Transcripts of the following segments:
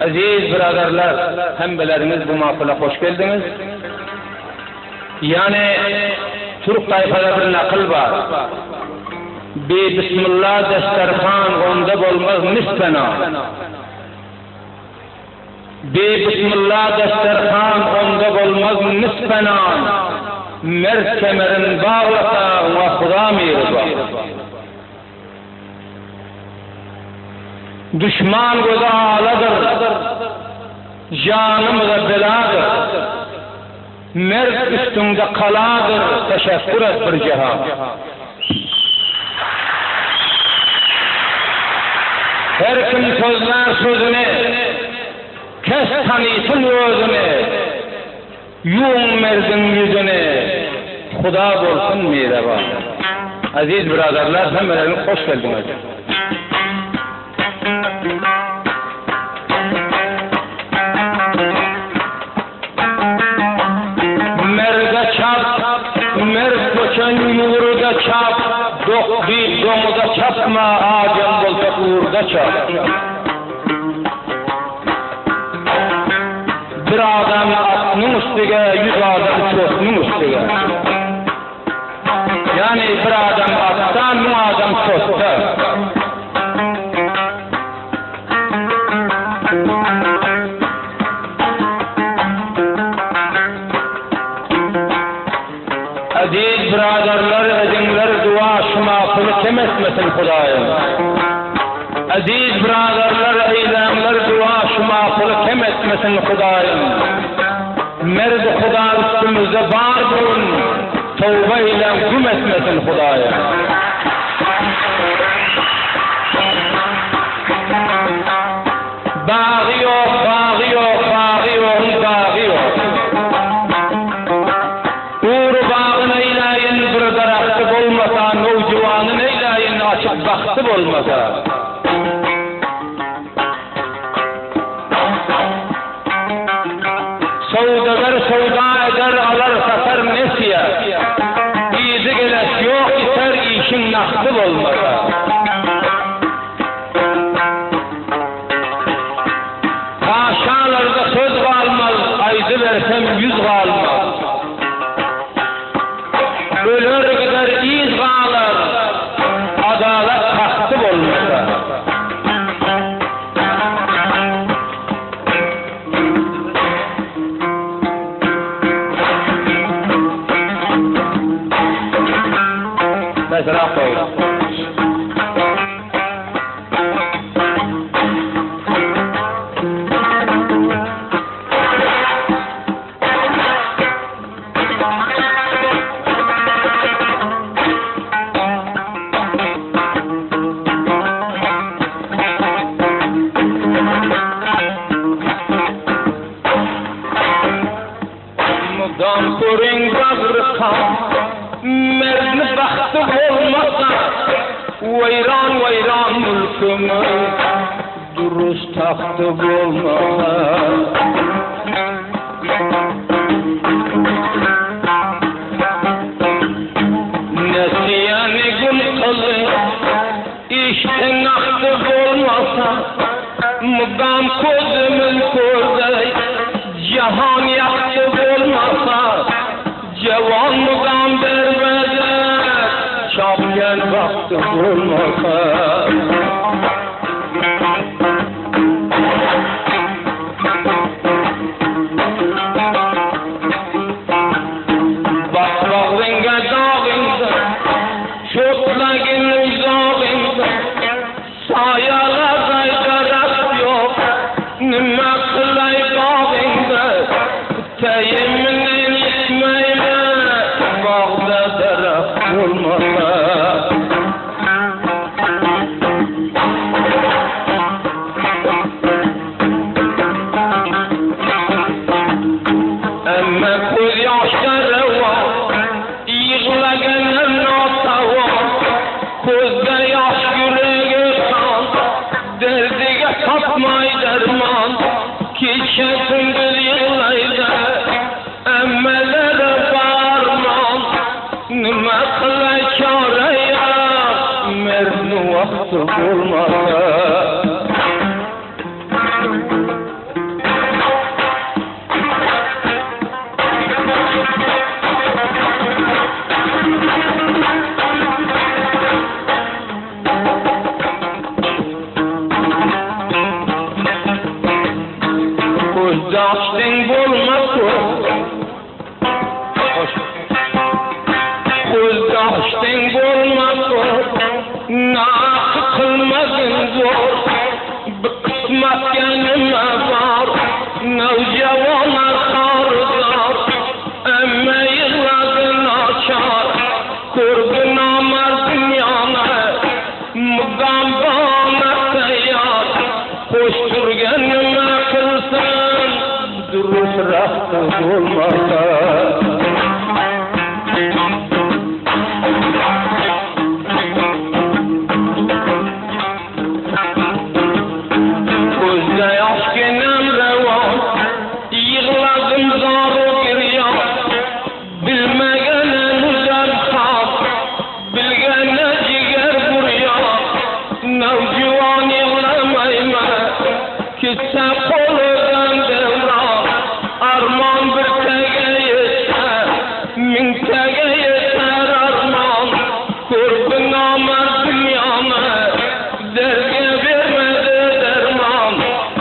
Aziz biraderler, hembeleriniz bu mahfile hoş geldiniz. Yani Türk tayfada bir nakıl var. Bir Bismillah desterhan onda olmaz nispena. Bir Bismillah desterhan onda olmaz nispena. Mert kemerin bağlasa ve Huda mirza. Düşman göze ağladır. Canımıza beladır. Mert üstünde kaladır. Teşekkür et bir cihan. Her kim sözler sözünü, kes tanıysın özünü, yum merdin yüzünü, Huda bolsun mirava. Aziz biraderler, hemmelerine hoş geldiniz. Çapma, ağacın bolsa uğurda çap. Bir adam atının üstüge, yüz adam çotunun üstüge. Yani bir adam attan, bir adam çotta. Aziz biraderler, etmesin Kudayım. Aziz braderler, eylemler, dua şumakılık hem etmesin Kudayım. Merdi Kuda üstümüzde var durun, tövbe ile güm etmesin Kudayım. Saudagar sauda eder alır satar nesiye. İzi geleş yok iter işin nakdı olmasa. Paşalarda söz kalmaz, aydı versem yüz kalmaz. Vayran vayran mülkümü Duruz tahtı olmasa Nesiyani gül kılı İşte naktı olmasa Mudam közümün közü Cihan yaktı olmasa Cevan وقته المقام Kuzda yaş yüreği kan Derdige tapmay derman. Kiçe gündüz yıllaydı Emmelere bağırmam Nime kılay çare ya Mernu vakti olmasa Yaşten olmak zor, nakı kılmadın zor. Bıkmak yanıma var, nevcavanlar karlar. Emme yılladın açar, kurgun amar dünyana. Mugam bana teyar, koşturganıma kılsın. Durur rahatı olmasa. Kitse koludan Arman bir tege Min tege yeter arman Kurbun amer dünyanı Derge vermedi derman.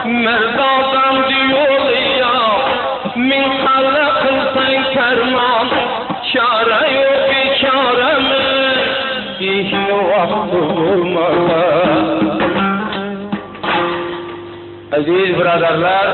Merdadan diyor ya. Min kılsan kerman. Çare yok bir çare mi? Hiç vakti bulmasa Aziz braderler